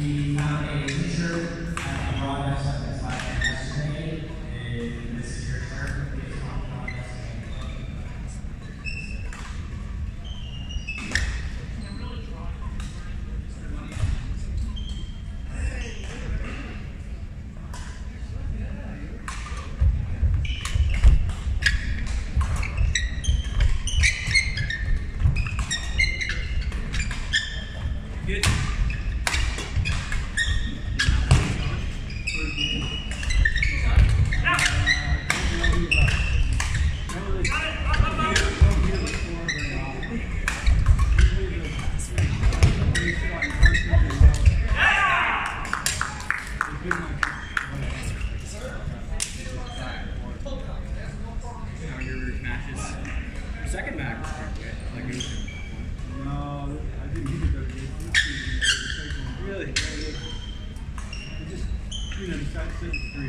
we have a t-shirt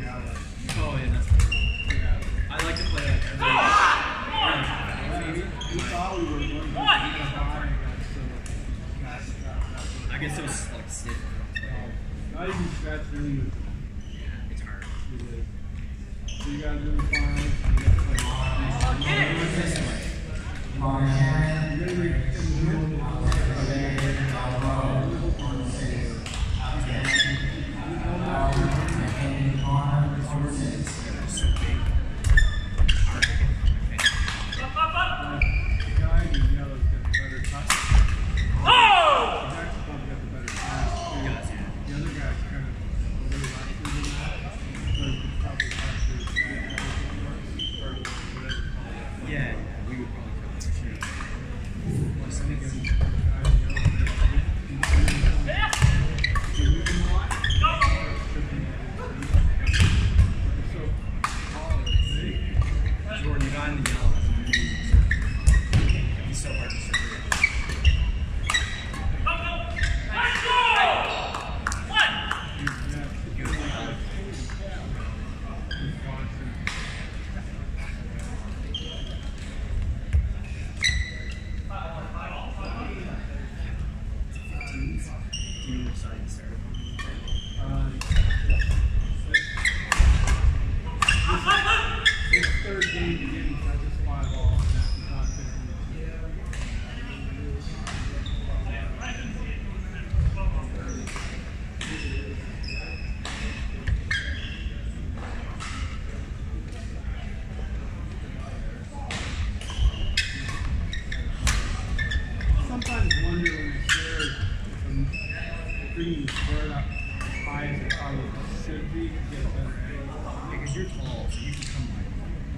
side six three hours. oh yeah, that's. Yeah. I like to play like every. Ah! Maybe. We thought we were going to be so that's, that's, I guess it was like stiff. Oh, not even scratch really with It's hard. So you guys are in the finals. You guys play. This way. Up probably should be. Because you're tall, so you can come like,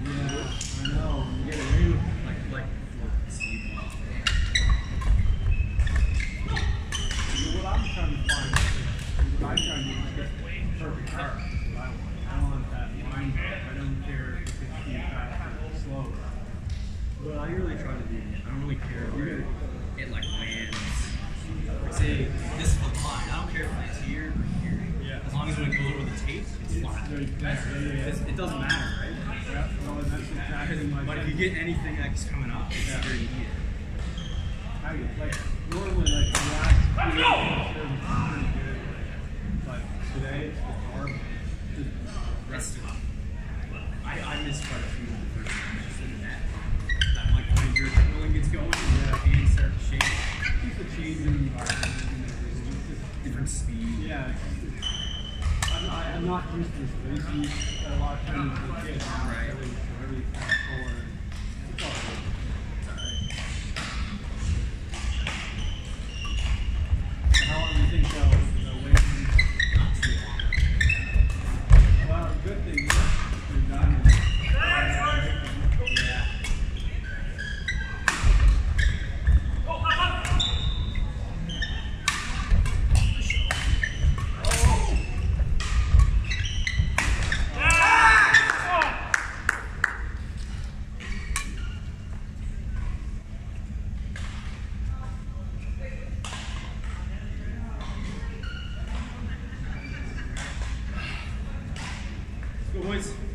Yeah, I know. You get like, like. What I'm trying to find what I'm trying to do is get perfect car. I. I want that line. I don't care if it's speed fast or slow. What I really try to do, I don't really care where it like lands. Say, this is the line. I don't care if it's here or here. Yeah. As long as when it goes over the tape, it's flat. very. Yeah, it doesn't matter, right? Yeah, well, that's exactly my But if you get anything that's coming up, it's Yeah. very easy. How you like normally like the last it was pretty good, but today it's just horrible. Just That's tough. I, I missed quite a few not used to this. I used a lot of times as a kid. Right. Every, every fast forward. Let's boys.